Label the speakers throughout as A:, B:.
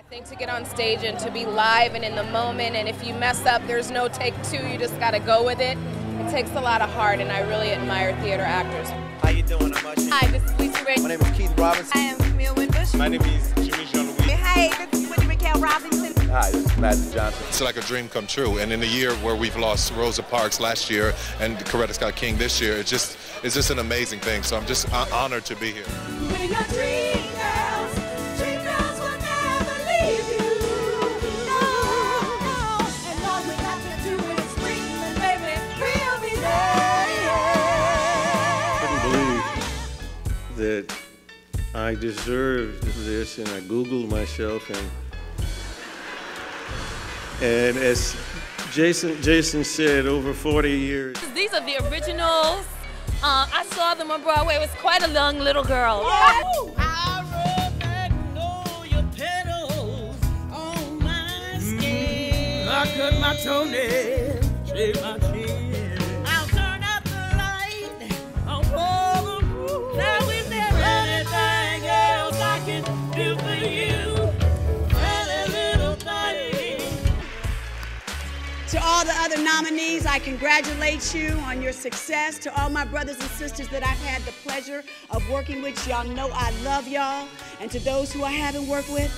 A: I think to get on stage and to be live and in the moment, and if you mess up, there's no take two. You just got to go with it. It takes a lot of heart, and I really admire theater actors.
B: How you doing? I'm Usher.
C: Hi, this is Lisa Ray.
B: My name is Keith Robinson.
C: I am Camille Winbush.
D: My name is Jimmy Jean-Louis.
C: Hey, this is Whitney Raquel Robinson.
B: Hi, this is Magic Johnson.
D: It's like a dream come true. And in a year where we've lost Rosa Parks last year and Coretta Scott King this year, it's just it's just an amazing thing. So I'm just uh, honored to be here.
E: That I deserved this, and I Googled myself, and and as Jason Jason said, over 40 years.
F: These are the originals. Uh, I saw them on Broadway. It was quite a young little girl.
G: I cut my toenails, shave my chin.
H: Other nominees, I congratulate you on your success. To all my brothers and sisters that I've had the pleasure of working with, y'all know I love y'all. And to those who I haven't worked with.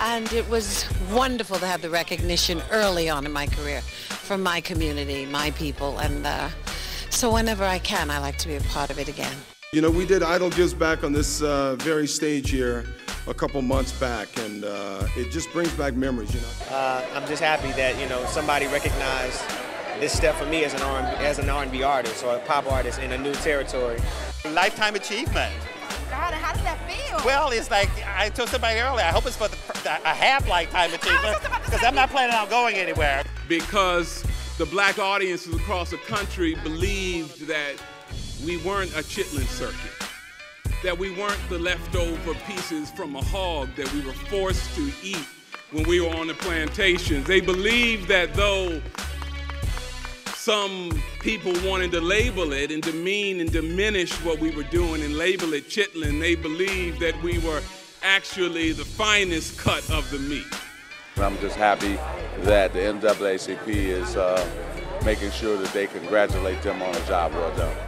I: And it was wonderful to have the recognition early on in my career from my community, my people. And uh, so whenever I can, I like to be a part of it again.
J: You know, we did Idol Gives Back on this uh, very stage here a couple months back, and uh, it just brings back memories, you know.
B: Uh, I'm just happy that you know somebody recognized this step for me as an R&B, as an R&B artist or a pop artist in a new territory.
K: Lifetime achievement.
C: God, how does that feel?
K: Well, it's like I told somebody earlier. I hope it's for the, a half lifetime achievement because I'm not planning on going anywhere.
L: Because the black audiences across the country believed that we weren't a chitlin circuit, that we weren't the leftover pieces from a hog that we were forced to eat when we were on the plantations. They believed that though some people wanted to label it and demean and diminish what we were doing and label it chitlin, they believed that we were actually the finest cut of the meat.
M: I'm just happy that the NAACP is uh, making sure that they congratulate them on a job well done.